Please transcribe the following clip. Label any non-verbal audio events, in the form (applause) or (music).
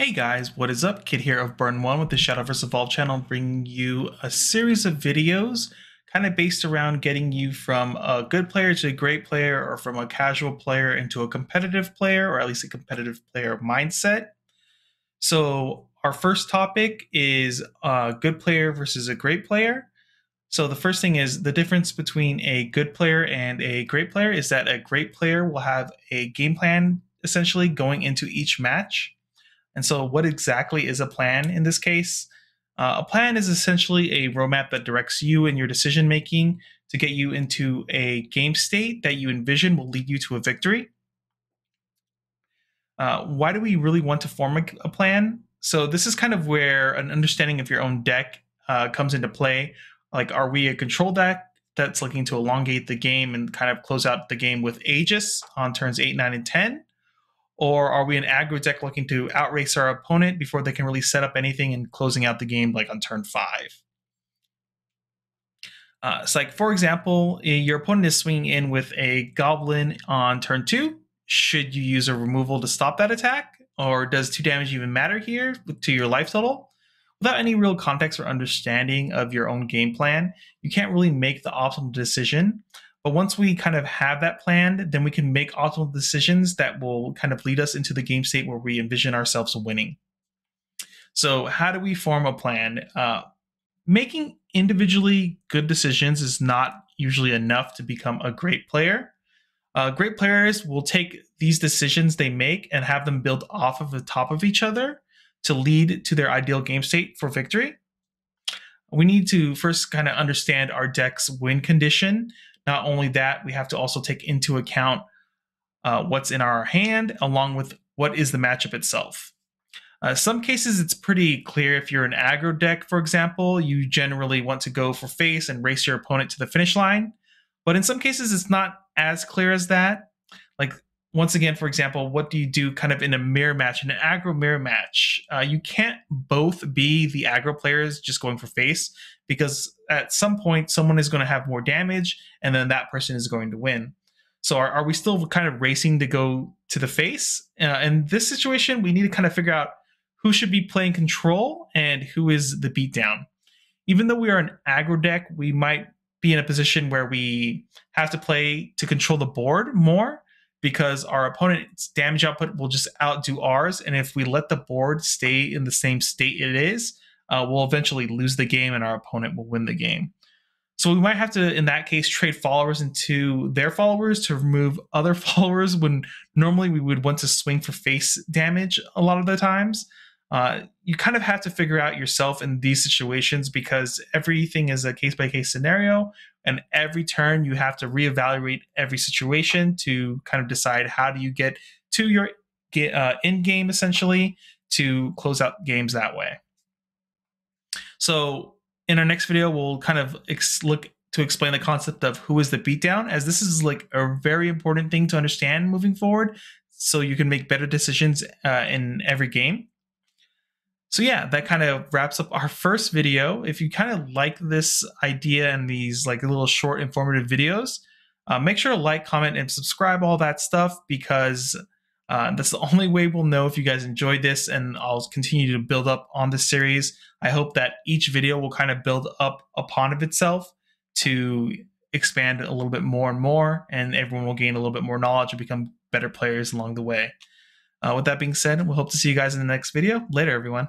Hey guys, what is up? Kid here of Burn One with the Shadowverse Evolve channel, bringing you a series of videos kind of based around getting you from a good player to a great player, or from a casual player into a competitive player, or at least a competitive player mindset. So, our first topic is a good player versus a great player. So, the first thing is the difference between a good player and a great player is that a great player will have a game plan essentially going into each match and so, what exactly is a plan in this case? Uh, a plan is essentially a roadmap that directs you and your decision making to get you into a game state that you envision will lead you to a victory. Uh, why do we really want to form a, a, plan? So, this is kind of where an understanding of your own deck uh, comes into play. Like, are we a control deck that's looking to elongate the game and kind of close out the game with Aegis on turns 8, 9, and 10? Or are we an aggro deck looking to outrace our opponent before they can really set up anything and closing out the game like on turn five? Uh, it's like, for example, your opponent is swinging in with a goblin on turn two. Should you use a removal to stop that attack? Or does two damage even matter here to your life total? Without any real context or understanding of your own game plan, you can't really make the optimal decision but once we kind of have that planned, then we can make optimal decisions that will kind of lead us into the game state where we envision ourselves winning. So, how do we form a plan? Uh, making individually good decisions is not usually enough to become a great player. Uh, great players will take these decisions they make and have them build off of the top of each other to lead to their ideal game state for victory. We need to first kind of understand our deck's win condition not only that, we have to also take into account uh, what's in our hand along with what is the matchup itself. Uh, some cases it's pretty clear if you're an aggro deck, for example, you generally want to go for face and race your opponent to the finish line. But in some cases, it's not as clear as that. Like, once again, for example, what do you do kind of in a mirror match? In an aggro mirror match, uh, you can't both be the aggro players just going for face because at some point someone is going to have more damage and then that person is going to win. So are, are we still kind of racing to go to the face? Uh, in this situation, we need to kind of figure out who should be playing control and who is the beatdown. Even though we are an aggro deck, we might be in a position where we have to play to control the board more because our opponent's damage output will just outdo ours. And if we let the board stay in the same state it is, uh, we'll eventually lose the game and our opponent will win the game. So we might have to, in that case, trade followers into their followers to remove (laughs) other followers when normally we would want to swing for face damage a lot of the times. Uh, you kind of have to figure out yourself in these situations because everything is a case by case scenario. And every turn you have to reevaluate every situation to kind of decide how do you get to your uh, end game essentially to close out games that way. So in our next video, we'll kind of ex- look to explain the concept of who is the beatdown, as this is like a very important thing to understand moving forward, so you can make better decisions uh, in every game. So yeah, that kind of wraps up our first video. If you kind of like this idea and these like little short informative videos, uh, make sure to like, comment, and subscribe, all that stuff, because uh, that's the (laughs) only way we'll know if you guys enjoyed this, and I'll continue to build up on this series. I hope that each video will kind of build up upon of itself to expand a little bit more and more, and everyone will gain a little bit more knowledge and become better players along the way. Uh, with that being said, we'll hope to see you guys in the next video. Later, everyone.